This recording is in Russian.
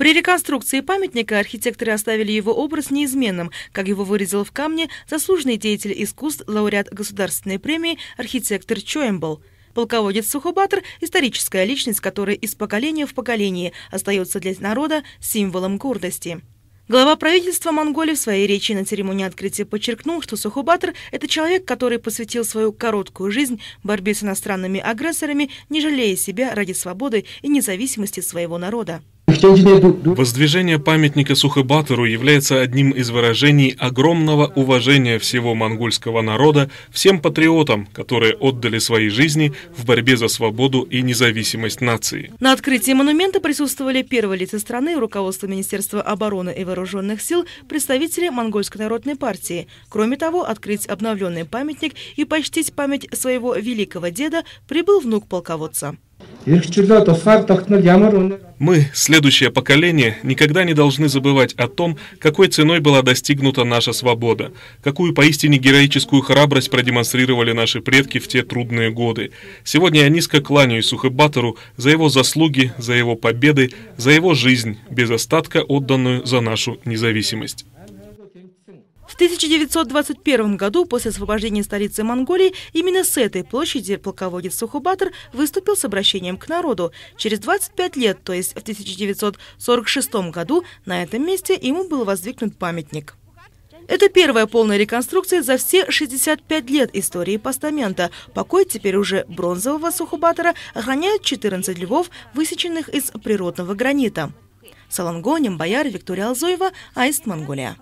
При реконструкции памятника архитекторы оставили его образ неизменным, как его вырезал в камне заслуженный деятель искусств, лауреат государственной премии архитектор Чоэмбл. Полководец Сухобатор – историческая личность, которая из поколения в поколение остается для народа символом гордости. Глава правительства Монголии в своей речи на церемонии открытия подчеркнул, что Сухобатор – это человек, который посвятил свою короткую жизнь борьбе с иностранными агрессорами, не жалея себя ради свободы и независимости своего народа. Воздвижение памятника Сухобатору является одним из выражений огромного уважения всего монгольского народа всем патриотам, которые отдали свои жизни в борьбе за свободу и независимость нации. На открытии монумента присутствовали первые лица страны, руководство Министерства обороны и вооруженных сил, представители Монгольской народной партии. Кроме того, открыть обновленный памятник и почтить память своего великого деда прибыл внук полководца. Мы, следующее поколение, никогда не должны забывать о том, какой ценой была достигнута наша свобода, какую поистине героическую храбрость продемонстрировали наши предки в те трудные годы. Сегодня я низко кланяюсь Сухобатору за его заслуги, за его победы, за его жизнь, без остатка отданную за нашу независимость. В 1921 году, после освобождения столицы Монголии, именно с этой площади полководец Сухобатор выступил с обращением к народу. Через 25 лет, то есть в 1946 году, на этом месте ему был воздвигнут памятник. Это первая полная реконструкция за все 65 лет истории постамента. Покой теперь уже бронзового сухобатора охраняют 14 львов, высеченных из природного гранита. Салангоним, Бояр, Виктория Алзоева, Аист, Монголия.